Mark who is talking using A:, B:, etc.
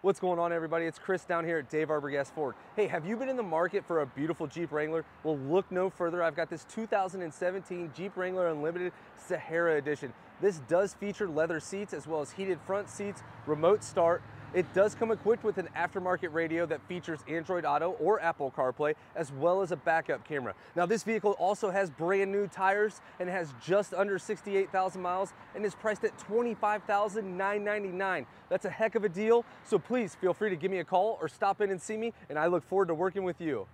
A: What's going on everybody? It's Chris down here at Dave Arbogast Ford. Hey, have you been in the market for a beautiful Jeep Wrangler? Well, look no further. I've got this 2017 Jeep Wrangler Unlimited Sahara Edition. This does feature leather seats as well as heated front seats, remote start, it does come equipped with an aftermarket radio that features Android Auto or Apple CarPlay, as well as a backup camera. Now this vehicle also has brand new tires and has just under 68,000 miles and is priced at $25,999. That's a heck of a deal, so please feel free to give me a call or stop in and see me, and I look forward to working with you.